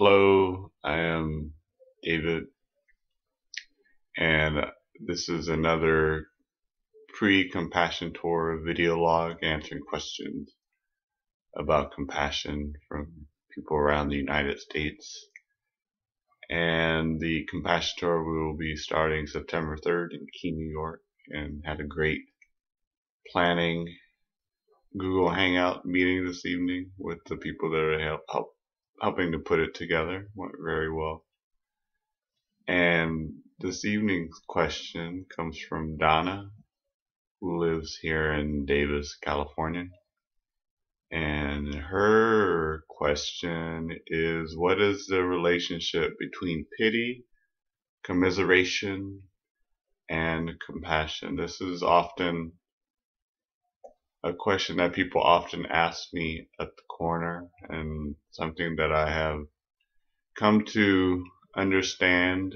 Hello, I am David, and this is another pre-compassion tour video log answering questions about compassion from people around the United States. And the compassion tour will be starting September 3rd in Key, New York, and had a great planning Google Hangout meeting this evening with the people that are help, help helping to put it together. Went very well. And this evening's question comes from Donna, who lives here in Davis, California. And her question is What is the relationship between pity, commiseration, and compassion? This is often a question that people often ask me at the corner and something that I have come to understand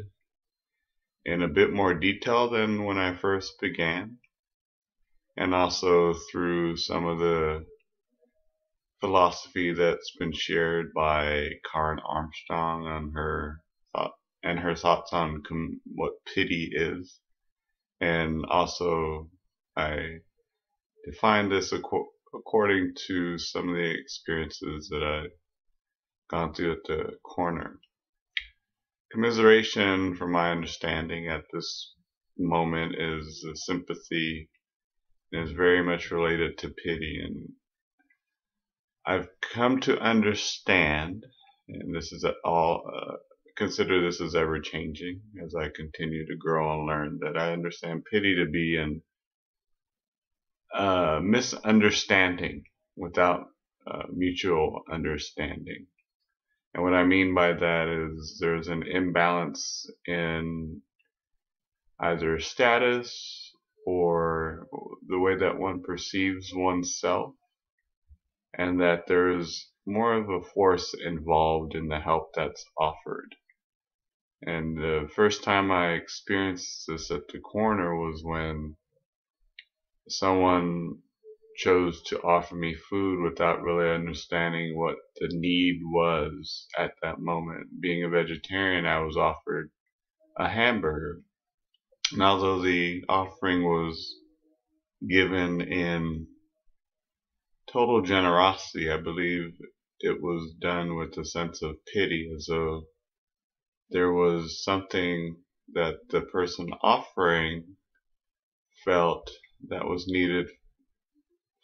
in a bit more detail than when I first began and also through some of the philosophy that's been shared by Karen Armstrong on her thought and her thoughts on what pity is. And also I define this according to some of the experiences that I've gone through at the corner. Commiseration, from my understanding at this moment, is sympathy and is very much related to pity. And I've come to understand, and this is all, uh, consider this as ever changing as I continue to grow and learn, that I understand pity to be an uh, misunderstanding without uh, mutual understanding. And what I mean by that is there's an imbalance in either status or the way that one perceives oneself, and that there's more of a force involved in the help that's offered. And the first time I experienced this at the corner was when someone chose to offer me food without really understanding what the need was at that moment. Being a vegetarian, I was offered a hamburger. And although the offering was given in total generosity, I believe it was done with a sense of pity, as though there was something that the person offering felt that was needed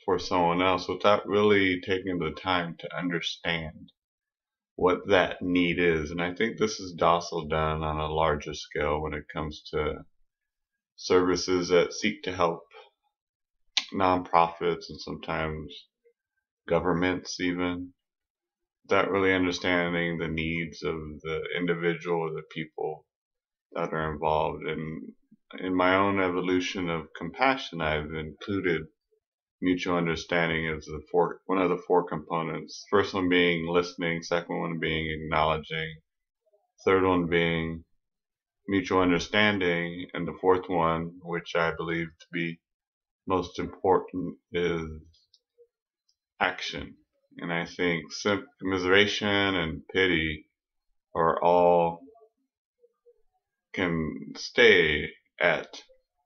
for someone else without really taking the time to understand what that need is. And I think this is also done on a larger scale when it comes to services that seek to help nonprofits and sometimes governments even without really understanding the needs of the individual or the people that are involved and in my own evolution of compassion, I've included mutual understanding as the four, one of the four components. First one being listening, second one being acknowledging, third one being mutual understanding, and the fourth one, which I believe to be most important, is action. And I think commiseration and pity are all can stay at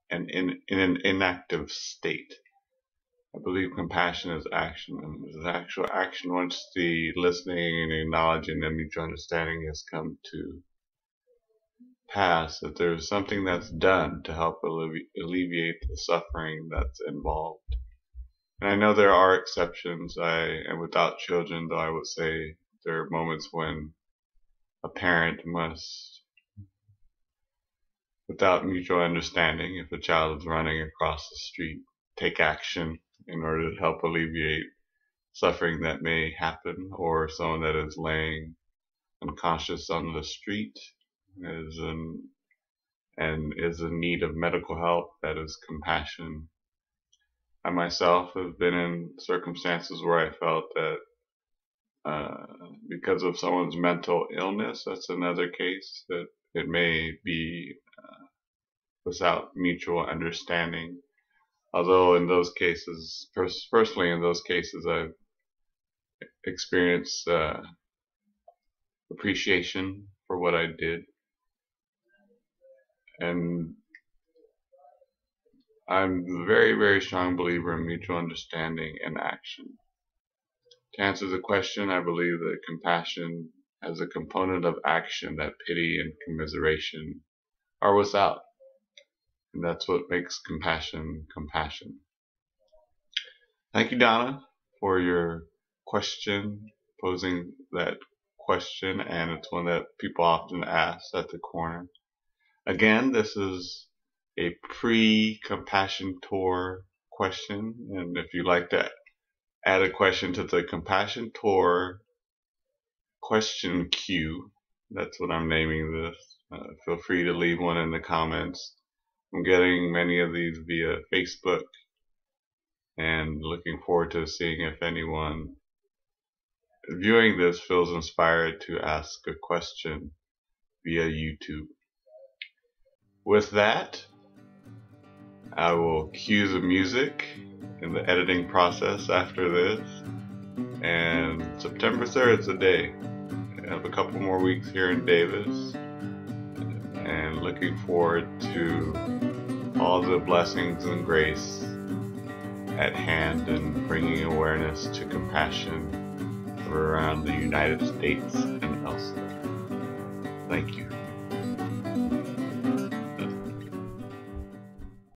and in, in an inactive state. I believe compassion is action, and is actual action once the listening and acknowledging and mutual understanding has come to pass, that there's something that's done to help allevi alleviate the suffering that's involved. And I know there are exceptions. I and without children, though, I would say there are moments when a parent must without mutual understanding, if a child is running across the street, take action in order to help alleviate suffering that may happen, or someone that is laying unconscious on the street is in, and is in need of medical help, that is compassion. I myself have been in circumstances where I felt that uh, because of someone's mental illness, that's another case that it may be without mutual understanding. Although in those cases, pers- personally in those cases, I've experienced uh, appreciation for what I did. And I'm a very, very strong believer in mutual understanding and action. To answer the question, I believe that compassion has a component of action that pity and commiseration are without. And that's what makes compassion compassion. Thank you, Donna, for your question, posing that question, and it's one that people often ask at the corner. Again, this is a pre-compassion tour question, and if you'd like to add a question to the compassion tour question queue, that's what I'm naming this. Uh, feel free to leave one in the comments. I'm getting many of these via Facebook and looking forward to seeing if anyone viewing this feels inspired to ask a question via YouTube. With that, I will cue the music in the editing process after this. And September 3rd is the day. I have a couple more weeks here in Davis. Looking forward to all the blessings and grace at hand and bringing awareness to compassion around the United States and elsewhere. Thank you.